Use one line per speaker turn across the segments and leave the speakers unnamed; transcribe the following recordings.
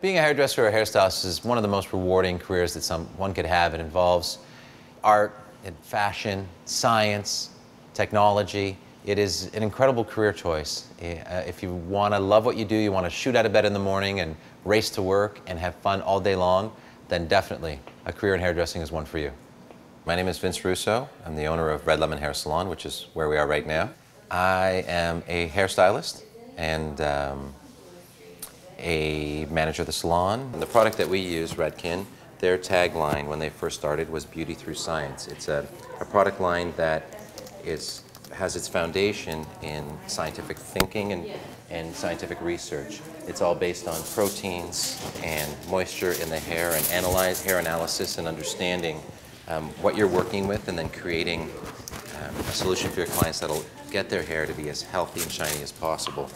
Being a hairdresser or a hairstylist is one of the most rewarding careers that some, one could have. It involves art and fashion, science, technology. It is an incredible career choice. Uh, if you want to love what you do, you want to shoot out of bed in the morning and race to work and have fun all day long, then definitely a career in hairdressing is one for you. My name is Vince Russo. I'm the owner of Red Lemon Hair Salon, which is where we are right now. I am a hairstylist and um, a manager of the salon. And the product that we use, Redken, their tagline when they first started was beauty through science. It's a, a product line that is, has its foundation in scientific thinking and, and scientific research. It's all based on proteins and moisture in the hair and analyze hair analysis and understanding um, what you're working with and then creating um, a solution for your clients that'll get their hair to be as healthy and shiny as possible.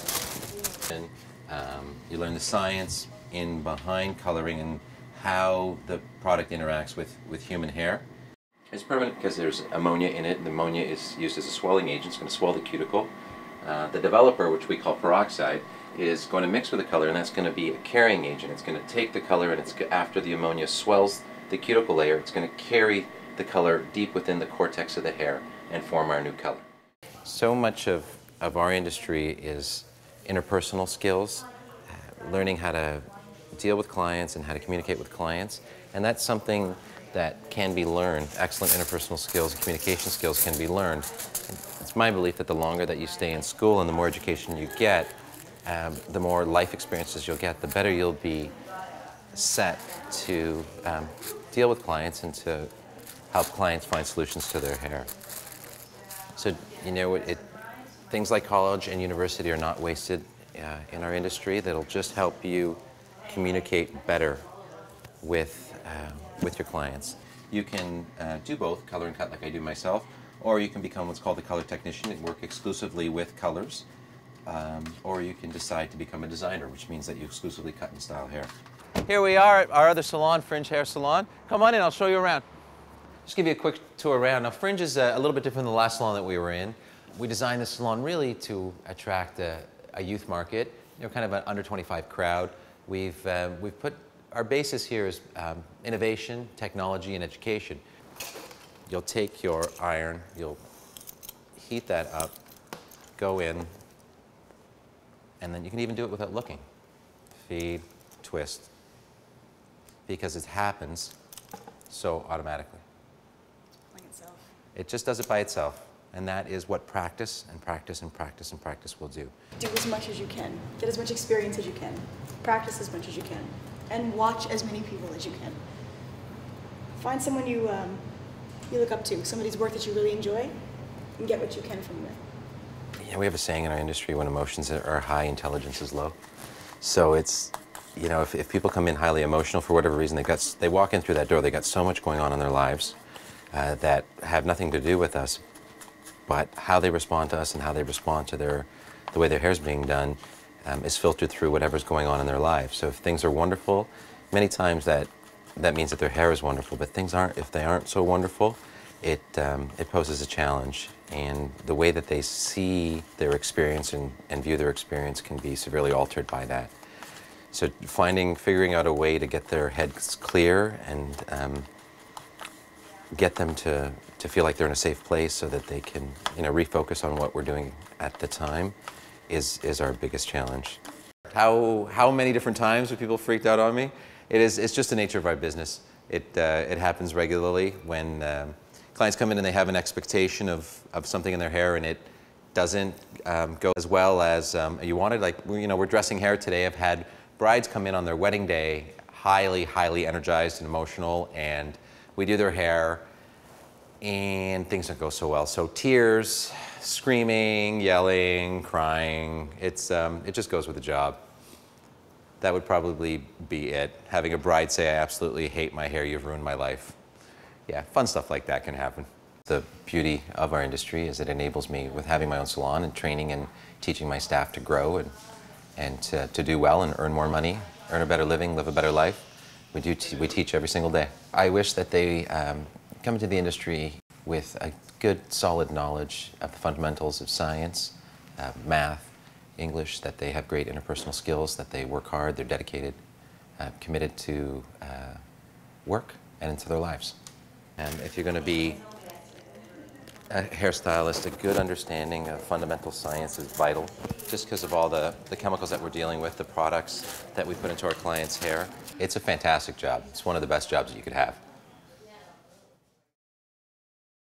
And um, you learn the science in behind coloring and how the product interacts with, with human hair. It's permanent because there's ammonia in it, and ammonia is used as a swelling agent. It's going to swell the cuticle. Uh, the developer, which we call peroxide, is going to mix with the color, and that's going to be a carrying agent. It's going to take the color, and it's after the ammonia swells the cuticle layer, it's going to carry the color deep within the cortex of the hair and form our new color. So much of, of our industry is interpersonal skills, uh, learning how to deal with clients and how to communicate with clients. And that's something that can be learned. Excellent interpersonal skills and communication skills can be learned. And it's my belief that the longer that you stay in school and the more education you get, um, the more life experiences you'll get, the better you'll be set to um, deal with clients and to help clients find solutions to their hair. So, you know, it, things like college and university are not wasted uh, in our industry. That'll just help you communicate better with, uh, with your clients. You can uh, do both, color and cut like I do myself, or you can become what's called a color technician and work exclusively with colors. Um, or you can decide to become a designer, which means that you exclusively cut and style hair. Here we are at our other salon, Fringe Hair Salon. Come on in, I'll show you around. Just give you a quick tour around. Now, Fringe is a, a little bit different than the last salon that we were in. We designed the salon really to attract a, a youth market, you know, kind of an under 25 crowd. We've, uh, we've put our basis here is um, innovation, technology, and education. You'll take your iron, you'll heat that up, go in, and then you can even do it without looking. Feed, twist, because it happens so automatically. It just does it by itself. And that is what practice and practice and practice and practice will do.
Do as much as you can. Get as much experience as you can. Practice as much as you can. And watch as many people as you can. Find someone you, um, you look up to, somebody's work that you really enjoy, and get what you can from them.
Yeah, we have a saying in our industry when emotions are high, intelligence is low. So it's, you know, if, if people come in highly emotional for whatever reason, they got, they walk in through that door, they got so much going on in their lives uh, that have nothing to do with us, but how they respond to us and how they respond to their, the way their hair is being done um, is filtered through whatever's going on in their life. So if things are wonderful, many times that, that means that their hair is wonderful, but things aren't, if they aren't so wonderful, it, um, it poses a challenge. And the way that they see their experience and, and view their experience can be severely altered by that. So finding, figuring out a way to get their heads clear and um, get them to, to feel like they're in a safe place so that they can you know, refocus on what we're doing at the time is, is our biggest challenge. How, how many different times have people freaked out on me? It is, it's just the nature of our business. It, uh, it happens regularly when um, clients come in and they have an expectation of, of something in their hair and it doesn't um, go as well as um, you wanted. Like, you know, we're dressing hair today. I've had brides come in on their wedding day highly, highly energized and emotional and we do their hair, and things don't go so well. So tears, screaming, yelling, crying, it's, um, it just goes with the job. That would probably be it. Having a bride say, I absolutely hate my hair, you've ruined my life. Yeah, fun stuff like that can happen. The beauty of our industry is it enables me with having my own salon and training and teaching my staff to grow and, and to, to do well and earn more money, earn a better living, live a better life. We, do we teach every single day. I wish that they um, come into the industry with a good, solid knowledge of the fundamentals of science, uh, math, English, that they have great interpersonal skills, that they work hard, they're dedicated, uh, committed to uh, work and into their lives. And if you're going to be hairstylist, a good understanding of fundamental science is vital, just because of all the, the chemicals that we're dealing with, the products that we put into our clients' hair. It's a fantastic job. It's one of the best jobs that you could have.